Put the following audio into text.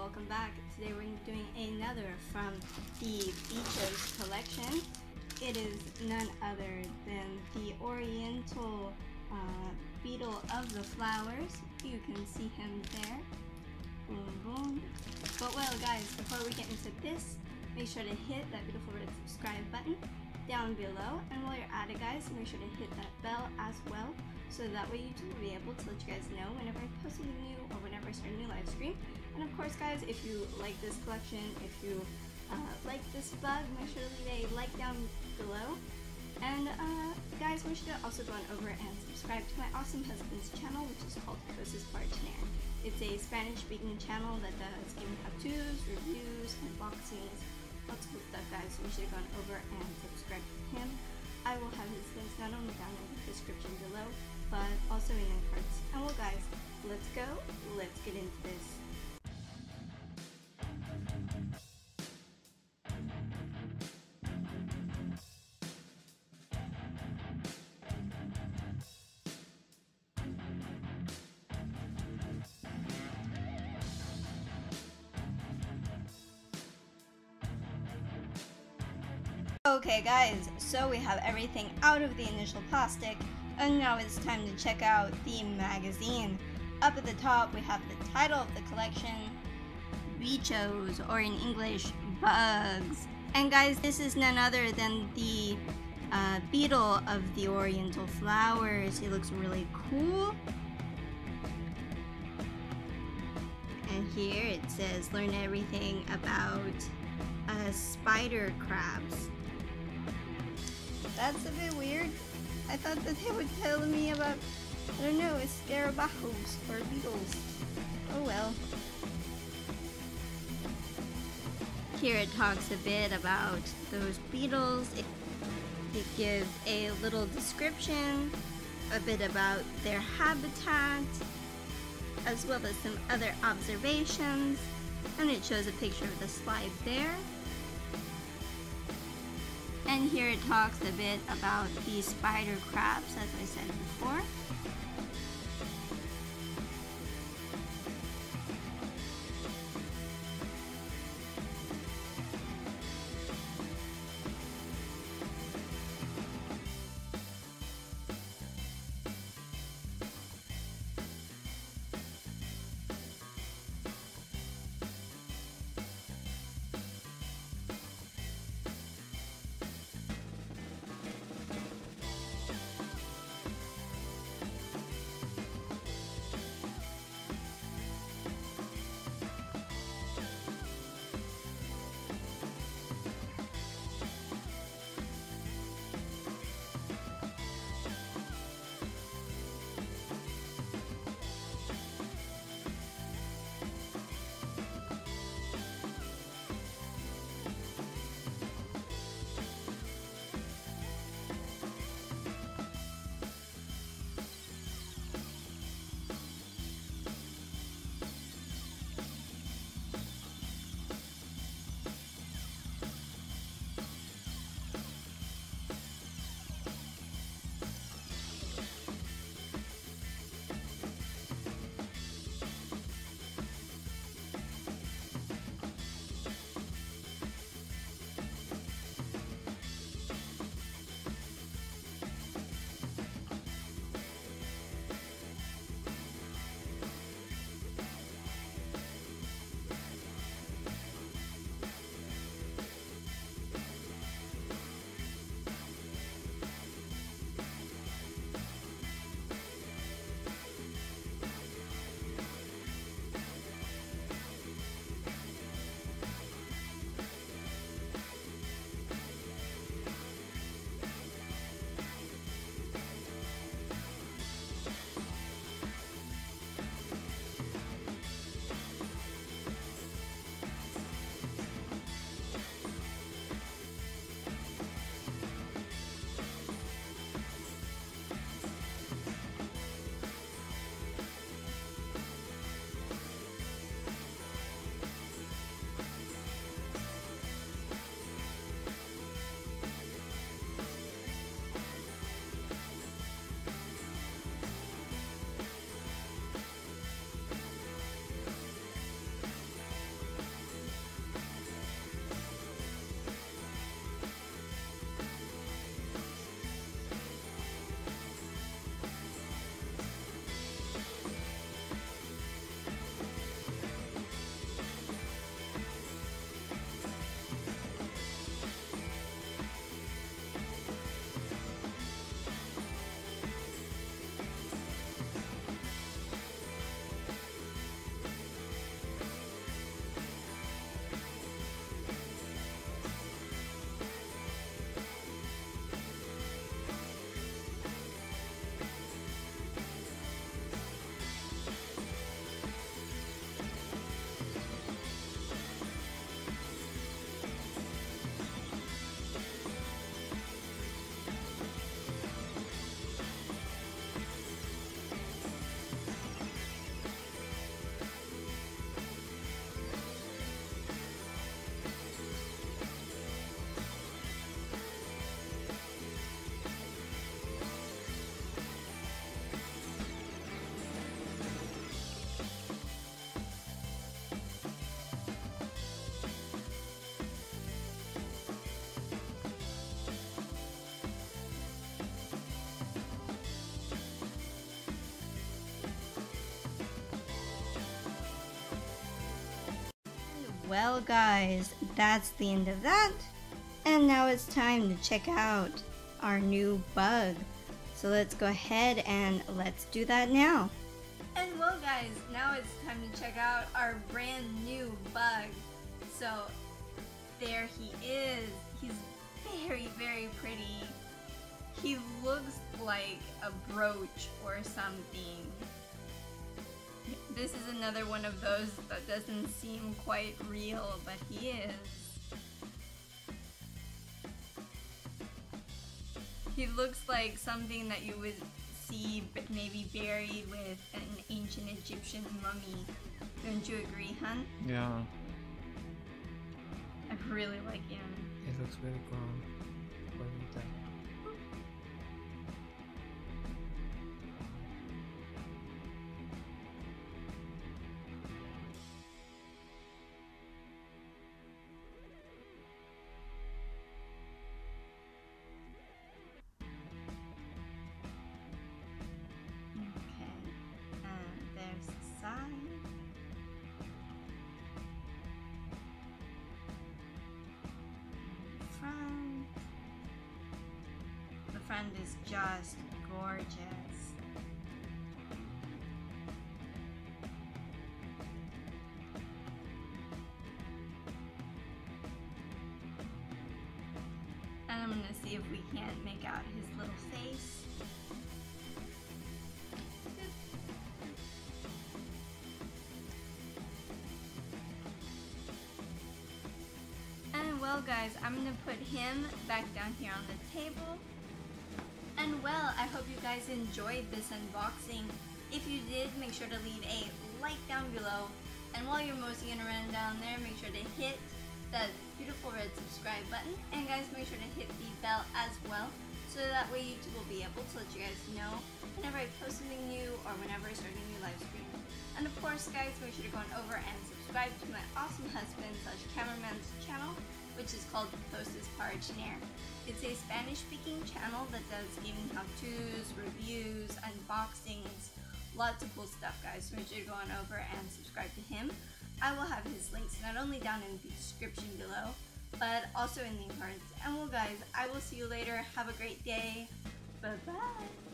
welcome back. Today we're doing another from the Bichos collection. It is none other than the Oriental uh, Beetle of the Flowers. You can see him there. Boom, boom. But well guys, before we get into this, make sure to hit that beautiful red subscribe button down below. And while you're at it guys, make sure to hit that bell as well so that way will be able to let you guys know whenever I post something new or whenever I start a new live stream. And of course guys, if you like this collection, if you uh, like this bug, make sure to leave a like down below. And uh, guys, make sure to also go on over and subscribe to my awesome husband's channel, which is called Cosas Para Tener. It's a Spanish-speaking channel that does gaming how-tos, reviews, unboxings, lots of cool stuff guys, so make sure to go on over and subscribe to him. I will have his links not only down in the description below, but also in the cards. And well guys, let's go, let's get into this. Okay guys, so we have everything out of the initial plastic and now it's time to check out the magazine. Up at the top we have the title of the collection, Bichos, or in English, Bugs. And guys, this is none other than the uh, beetle of the oriental flowers. He looks really cool. And here it says, learn everything about uh, spider crabs. That's a bit weird. I thought that they would tell me about, I don't know, scarabajos or beetles. Oh well. Here it talks a bit about those beetles. It, it gives a little description, a bit about their habitat, as well as some other observations. And it shows a picture of the slide there. And here it talks a bit about the spider crabs, as I said before. Well, guys, that's the end of that. And now it's time to check out our new bug. So let's go ahead and let's do that now. And well, guys, now it's time to check out our brand new bug. So there he is. He's very, very pretty. He looks like a brooch or something. This is another one of those that doesn't seem quite real, but he is. He looks like something that you would see maybe buried with an ancient Egyptian mummy. Don't you agree, hun? Yeah, I really like him. it looks very calm. Front is just gorgeous. And I'm gonna see if we can't make out his little face. And well guys, I'm gonna put him back down here on the table. And well, I hope you guys enjoyed this unboxing. If you did, make sure to leave a like down below. And while you're moseying around down there, make sure to hit that beautiful red subscribe button. And guys, make sure to hit the bell as well. So that way YouTube will be able to let you guys know whenever I post something new or whenever I start a new live stream. And of course, guys, make sure to go on over and subscribe to my awesome husband slash cameraman's channel, which is called Cosas Para Tener. It's a Spanish-speaking channel that does gaming how-tos, reviews, unboxings, lots of cool stuff, guys. So make sure to go on over and subscribe to him. I will have his links not only down in the description below, but also in the cards. And well, guys, I will see you later. Have a great day. Bye bye.